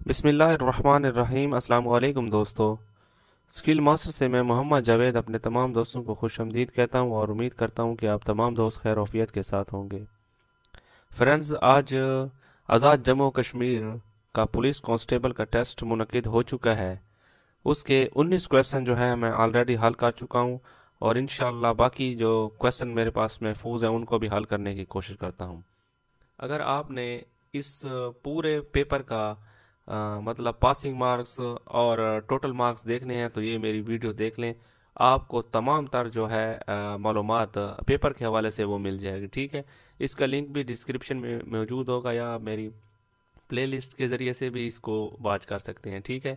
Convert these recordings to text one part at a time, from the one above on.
बिसमीम अल्लाम दोस्तों। Skill master से मैं मोहम्मद जावेद अपने तमाम दोस्तों को खुश आमदीद कहता हूँ और उम्मीद करता हूँ कि आप तमाम दोस्त खैर वफियत के साथ होंगे। फ्रेंड्स, आज आज़ाद जम्मू कश्मीर का पुलिस कांस्टेबल का टेस्ट मुनद हो चुका है। उसके 19 क्वेश्चन जो है, मैं ऑलरेडी हल कर चुका हूँ और इन बाकी जो क्वेश्चन मेरे पास महफूज हैं, उनको भी हल करने की कोशिश करता हूँ। अगर आपने इस पूरे पेपर का मतलब पासिंग मार्क्स और टोटल मार्क्स देखने हैं तो ये मेरी वीडियो देख लें। आपको तमाम तर जो है मालूम पेपर के हवाले से वो मिल जाएगी, ठीक है? इसका लिंक भी डिस्क्रिप्शन में मौजूद होगा, या मेरी प्लेलिस्ट के ज़रिए से भी इसको वॉच कर सकते हैं, ठीक है?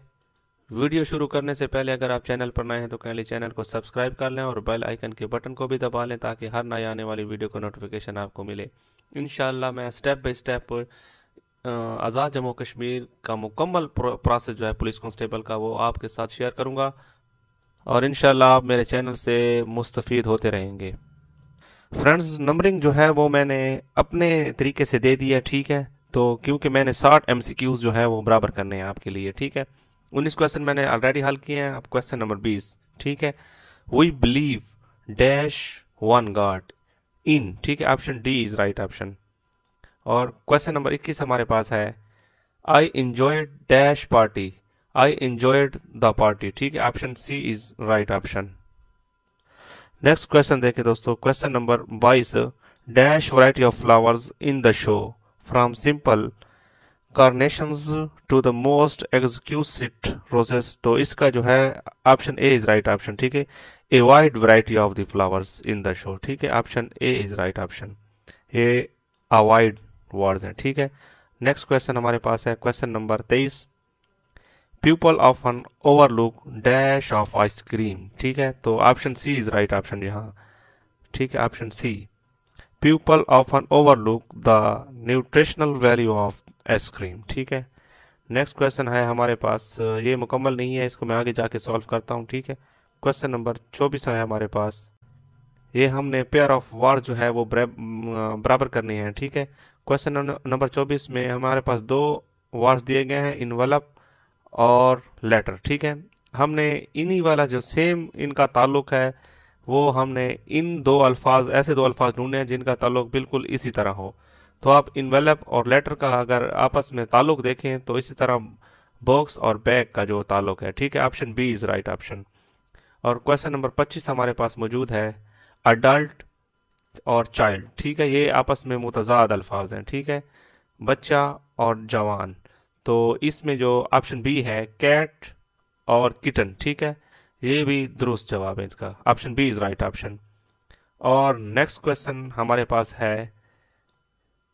वीडियो शुरू करने से पहले अगर आप चैनल पर नए हैं तो कहले चैनल को सब्सक्राइब कर लें और बेल आइकन के बटन को भी दबा लें, ताकि हर नए आने वाली वीडियो का नोटिफिकेशन आपको मिले। इन मैं step by step Azad Jammu Kashmir का मुकम्मल प्रोसेस जो है, पुलिस कांस्टेबल का, वो आपके साथ शेयर करूँगा। और इन आप मेरे चैनल से मुस्तफ़ होते रहेंगे। फ्रेंड्स, नंबरिंग जो है, वो मैंने अपने तरीके से दे दिया ठीक है? तो क्योंकि मैंने साठ एम जो है, वो बराबर करने हैं आपके लिए, ठीक है? उन्नीस क्वेश्चन मैंने ऑलरेडी हल किए हैं, अब क्वेश्चन नंबर बीस, ठीक है? We believe dash one god in ठीक है? Option D is right option और क्वेश्चन नंबर 21 हमारे पास है। I enjoyed dash party I enjoyed the party ठीक है option C is right option next question देखें दोस्तों question number 22 dash variety of flowers in the show from simple carnations to the most exquisite roses तो इसका जो है option A is right option ठीक है? A wide variety of the flowers in the show ठीक है? Option A is right option A a wide words हैं, ठीक है? नेक्स्ट क्वेश्चन हमारे पास है क्वेश्चन नंबर तेईस। People of an overlook dash of ice cream ठीक है? तो option C is right option यहाँ, ठीक है? Option C people of an overlook the nutritional value of ice cream ठीक है? नेक्स्ट क्वेश्चन है हमारे पास, ये मुकम्मल नहीं है, इसको मैं आगे जाके सॉल्व करता हूँ, ठीक है? क्वेश्चन नंबर चौबीस है हमारे पास। ये हमने पेयर ऑफ़ वर्ड जो है वो बराबर करनी है, ठीक है? क्वेश्चन नंबर चौबीस में हमारे पास दो वर्ड्स दिए गए हैं इनवलप और लेटर ठीक है? हमने इन्हीं वाला जो सेम इनका ताल्लुक है, वो हमने इन दो अल्फाज, ऐसे दो अल्फाज ढूंढे हैं जिनका ताल्लुक बिल्कुल इसी तरह हो। तो आप इनवेलप और लेटर का अगर आपस में ताल्लुक देखें तो इसी तरह बॉक्स और बैग का जो ताल्लुक है, ठीक है? Option B is right option और क्वेश्चन नंबर 25 हमारे पास मौजूद है अडल्ट और चाइल्ड ठीक है? ये आपस में मुतजाद अल्फाज हैं, ठीक है? बच्चा और जवान। तो इसमें जो ऑप्शन बी है कैट और किटन ठीक है? ये भी दुरुस्त जवाब है इसका। Option B is right option और नेक्स्ट क्वेश्चन हमारे पास है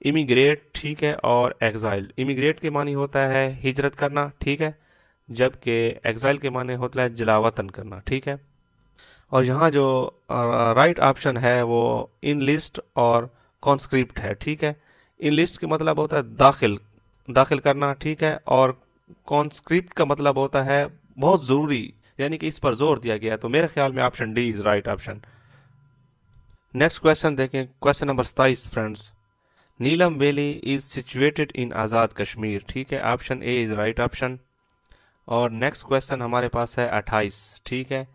इमिग्रेट ठीक है? और एग्जाइल इमिग्रेट के मानी होता है हिजरत करना, ठीक है? जबकि एग्जाइल के माने होता है जलावतन करना, ठीक है? और यहाँ जो राइट ऑप्शन है वो इन लिस्ट और कॉन्स्क्रिप्ट है, ठीक है? इन लिस्ट का मतलब होता है दाखिल दाखिल करना, ठीक है? और कॉन्स्क्रिप्ट का मतलब होता है बहुत ज़रूरी, यानी कि इस पर ज़ोर दिया गया तो मेरे ख्याल में option D is right option next question देखें क्वेश्चन नंबर सताइस friends Neelum valley is situated in Azad Kashmir ठीक है? Option A is right option और नेक्स्ट क्वेश्चन हमारे पास है अट्ठाईस, ठीक है?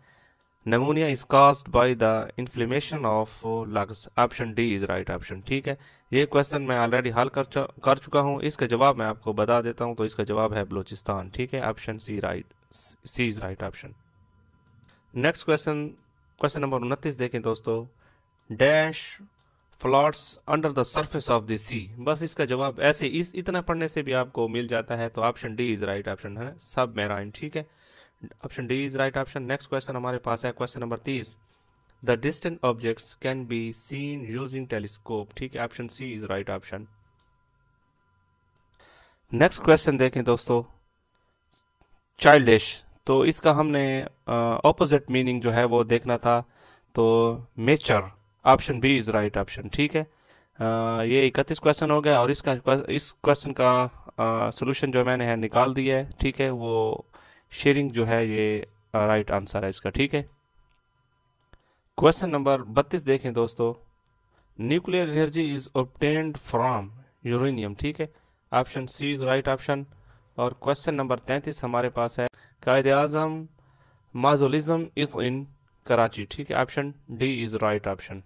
Pneumonia is caused by the inflammation of lungs option D is right option ठीक है? ये क्वेश्चन मैं ऑलरेडी हल कर कर चुका हूँ। इसका जवाब मैं आपको बता देता हूँ तो इसका जवाब है बलोचिस्तान, ठीक है? Option C right C is right option next question question number उनतीस देखें दोस्तों। Dash floats under the surface of the sea बस इसका जवाब ऐसे, इस, इतना पढ़ने से भी आपको मिल जाता है तो option D is right option है सब मेराइन ठीक है? Option D is right option next question हमारे पास है क्वेश्चन नंबर तीस. The distant objects can be seen using telescope ठीक है option C is right option next question देखें दोस्तों. चाइल्डिश तो इसका हमने ऑपोजिट uh, मीनिंग जो है वो देखना था. तो mature option B is right option ठीक है? uh, ये इकतीस क्वेश्चन हो गया और इसका इस क्वेश्चन का सोल्यूशन uh, जो मैंने है निकाल दिया है. ठीक है? वो शेयरिंग जो है ये राइट आंसर है इसका, ठीक है? क्वेश्चन नंबर बत्तीस देखें दोस्तों। Nuclear energy is obtained from uranium ठीक है? Option C is right option और क्वेश्चन नंबर तैंतीस हमारे पास है। कायद आज़म माजोलिज्म इज़ इन कराची, ठीक है? Option D is right option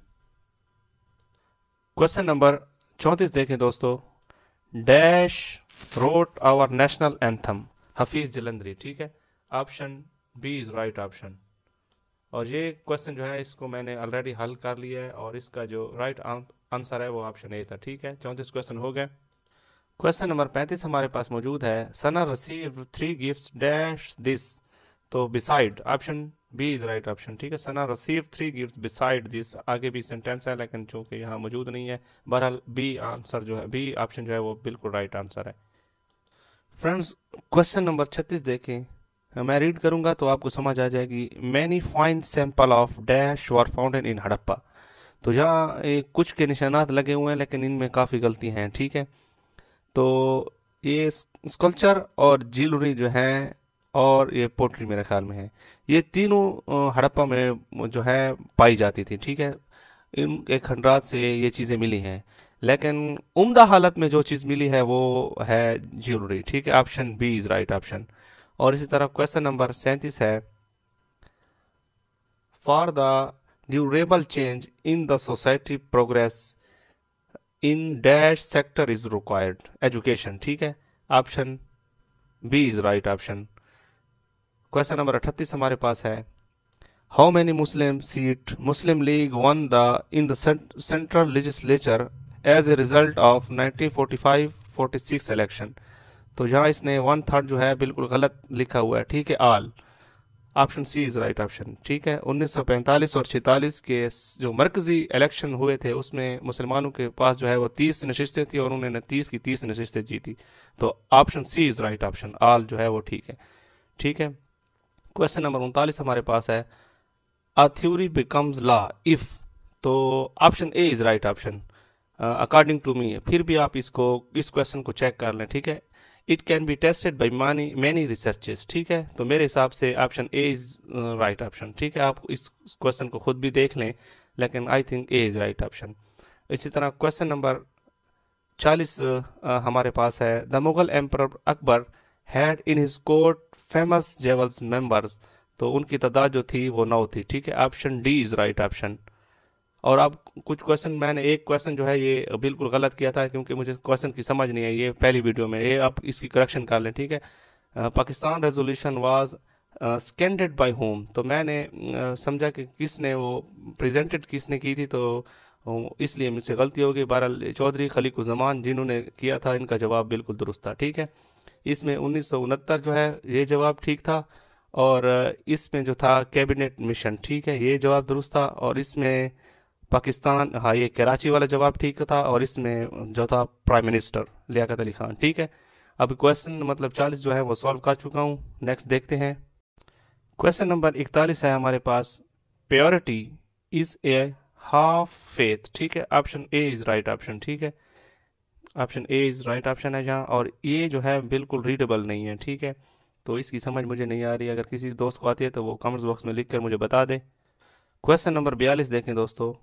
question number चौंतीस देखें दोस्तों। Dash wrote our national anthem Hafeez Jalandhari ठीक है? Option B is right option और ये क्वेश्चन जो है, इसको मैंने ऑलरेडी हल कर लिया है और इसका जो राइट right आंसर है, वो ऑप्शन ए था। ठीक है? चौंतीस क्वेश्चन हो गए। क्वेश्चन नंबर पैंतीस हमारे पास मौजूद है। Sana receive three gifts dash this तो beside option B is right option ठीक है? Sana receive three gift beside this आगे भी सेंटेंस है, लेकिन चूँकि यहाँ मौजूद नहीं है, बहरहाल बी आंसर जो है बी ऑप्शन जो है, वो बिल्कुल राइट आंसर है। फ्रेंड्स क्वेश्चन नंबर छत्तीस देखें। मैं रीड करूँगा तो आपको समझ आ जाएगी। Many fine sample of dash were found in Harappa तो यहाँ कुछ के निशानात लगे हुए हैं, लेकिन इनमें काफ़ी गलती हैं, ठीक है? तो ये स्कल्चर और ज्वेलरी जो है और ये पोट्री मेरे ख्याल में है। ये तीनों हड़प्पा में जो है, पाई जाती थी, ठीक है? इन एक खंडरात से ये चीज़ें मिली हैं। लेकिन उम्दा हालत में जो चीज़ मिली है, वो है ज्वेलरी ठीक है? Option B is right option और इसी तरह क्वेश्चन नंबर सैंतीस है। For the durable change in the society progress in dash sector is required education ठीक है? Option B is right option question number अठतीस हमारे पास है। How many Muslim seat Muslim league won the in the central legislature as a result of 1945-46 election तो यहाँ इसने one third जो है बिल्कुल गलत लिखा हुआ है, ठीक है all option C is right option ठीक है? 1945 और 46 के जो मरकजी इलेक्शन हुए थे, उसमें मुसलमानों के पास जो है वो 30 नशस्तें थी और उन्होंने 30 की 30 नशस्तें जीती। तो option C is right option all जो है वो ठीक है। ठीक है? क्वेश्चन नंबर उनतालीस हमारे पास है। A theory becomes law if तो option A is right option according to me फिर भी आप इसको, इस क्वेश्चन को चेक कर लें, ठीक है? It can be tested by many many researches ठीक है? तो मेरे हिसाब से option A is right option ठीक है? आप इस क्वेश्चन को खुद भी देख लें लेकिन I think A is right option इसी तरह क्वेश्चन नंबर चालीस uh, हमारे पास है। The Mughal emperor Akbar had in his court famous jewels members तो उनकी तादाद जो थी वो नौ थी ठीक है? Option D is right option और अब कुछ क्वेश्चन मैंने एक क्वेश्चन जो है ये बिल्कुल गलत किया था क्योंकि मुझे क्वेश्चन की समझ नहीं आई ये पहली वीडियो में। ये आप इसकी करेक्शन कर लें ठीक है? Pakistan resolution was seconded by whom तो मैंने uh, समझा कि किसने वो प्रेजेंटेड किसने की थी तो इसलिए मुझसे गलती हो गई बहरहाल चौधरी खलीक जमान जिन्होंने किया था इनका जवाब बिल्कुल दुरुस्त था ठीक है? इसमें उन्नीस सौ उनहत्तर जो है ये जवाब ठीक था और इसमें जो था कैबिनेट मिशन ठीक है? ये जवाब दुरुस्त था और इसमें पाकिस्तान हाँ ये कराची वाला जवाब ठीक था और इसमें जो था प्राइम मिनिस्टर लियाकत अली खान, ठीक है? अब क्वेश्चन मतलब चालीस जो है वो सॉल्व कर चुका हूँ। नेक्स्ट देखते हैं। क्वेश्चन नंबर इकतालीस है हमारे पास। Purity is a half faith ठीक है? Option A is right option ठीक है? Option A is right option है जहाँ और ये जो है बिल्कुल रीडेबल नहीं है, ठीक है? तो इसकी समझ मुझे नहीं आ रही। अगर किसी दोस्त को आती है तो वो कमेंट्स बॉक्स में लिख कर मुझे बता दे। क्वेश्चन नंबर बयालीस देखें दोस्तों।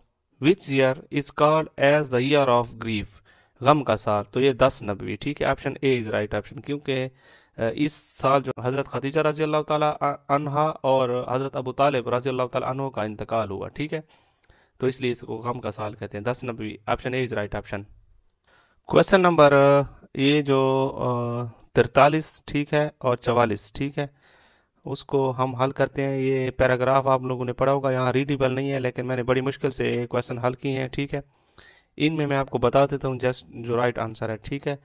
Which year is called as the year of grief गम का साल तो ये दस नबी, ठीक है? Option A is right option क्योंकि इस साल जो हज़रत खदीजा रज़ी अल्लाह तहा और हज़रत अबू तालिब रज़ी अल्लाह तह का इंतकाल हुआ, ठीक है? तो इसलिए इसको गम का साल कहते हैं, दस नबी option A is right option question number ये जो तिरतालीस, ठीक है? और चवालीस, ठीक है? उसको हम हल करते हैं। ये पैराग्राफ आप लोगों ने पढ़ा होगा, यहाँ रीडेबल नहीं है, लेकिन मैंने बड़ी मुश्किल से क्वेश्चन हल किए हैं, ठीक है? इनमें मैं आपको बता देता हूँ जस्ट जो राइट आंसर है, ठीक है?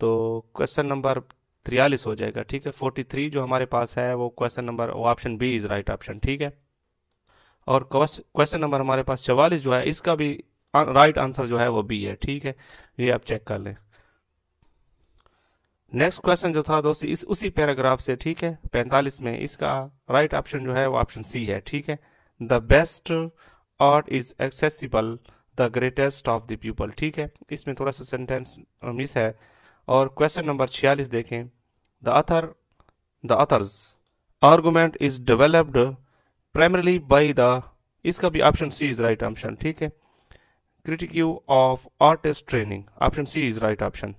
तो क्वेश्चन नंबर तिरयालीस हो जाएगा, ठीक है? फोर्टी थ्री जो हमारे पास है, वो question number option B is right option ठीक है? और क्वेश्चन नंबर हमारे पास चवालीस जो है, इसका भी राइट आंसर जो है वो बी है, ठीक है? ये आप चेक कर लें। नेक्स्ट क्वेश्चन जो था दोस्तों, इस, उसी पैराग्राफ से, ठीक है? पैंतालीस में, इसका राइट right ऑप्शन जो है, वो ऑप्शन सी है, ठीक है? The best art is accessible the greatest of the people ठीक है? इसमें थोड़ा सा सेंटेंस मिस है। और क्वेश्चन नंबर छियालीस देखें। The author the author's argument is developed primarily by the इसका भी option C is right option ठीक है? Critique of artist training option C is right option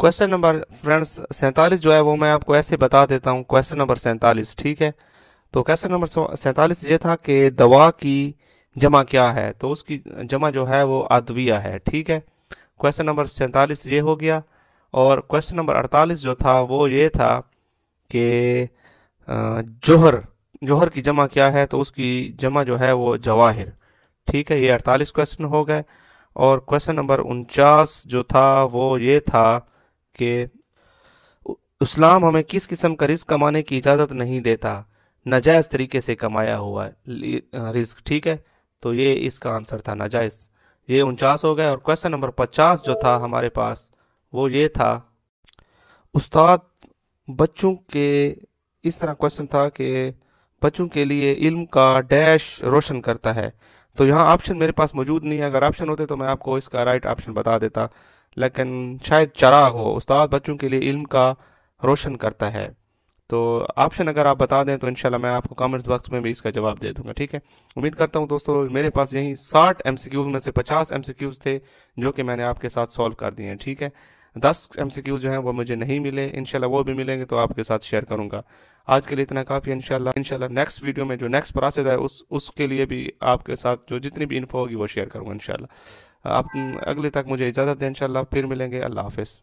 question number friends सैंतालीस जो है वो मैं आपको ऐसे बता देता हूँ। क्वेश्चन नंबर सैंतालीस, ठीक है? तो क्वेश्चन नंबर सैंतालीस ये था कि दवा की जमा क्या है? तो उसकी जमा जो है वो अदविया है, ठीक है? क्वेश्चन नंबर सैंतालीस ये हो गया। और क्वेश्चन नंबर अड़तालीस जो था वो ये था कि जोहर जोहर की जमा क्या है? तो उसकी जमा जो है वो जवाहिर, ठीक है? ये अड़तालीस क्वेश्चन हो गए। और क्वेश्चन नंबर उनचास जो था वो ये था कि इस्लाम हमें किस किस्म का रिस्क कमाने की इजाज़त नहीं देता, नाजायज़ तरीके से कमाया हुआ रिस्क ठीक है? तो ये इसका आंसर था नाजायज़। ये उनचास हो गए और क्वेश्चन नंबर पचास जो था हमारे पास, वो ये था, उस्ताद, बच्चों के, इस तरह क्वेश्चन था कि बच्चों के लिए इल्म का डैश रोशन करता है। तो यहाँ ऑप्शन मेरे पास मौजूद नहीं है, अगर ऑप्शन होते तो मैं आपको इसका राइट ऑप्शन बता देता। लेकिन शायद चराग हो, उस्ताद बच्चों के लिए इल्म का रोशन करता है। तो ऑप्शन अगर आप बता दें तो इंशाल्लाह मैं आपको कमेंट्स बॉक्स में भी इसका जवाब दे दूँगा, ठीक है? उम्मीद करता हूँ दोस्तों, मेरे पास यही साठ एम में से पचास एम थे जो कि मैंने आपके साथ सॉल्व कर दिए हैं, ठीक है? दस एम जो हैं वो मुझे नहीं मिले इनशाला वो भी मिलेंगे तो आपके साथ शेयर करूँगा। आज के लिए इतना काफ़ी इनशाला इनशाला नेक्स्ट वीडियो में जो नेक्स्ट प्रोसेस है, उस, उसके लिए भी आपके साथ जो जितनी भी इन्फो होगी वो शेयर करूँगा इनशाला आप अगले तक मुझे इजाज़त दें इन फिर मिलेंगे अल्लाह हाफिज़।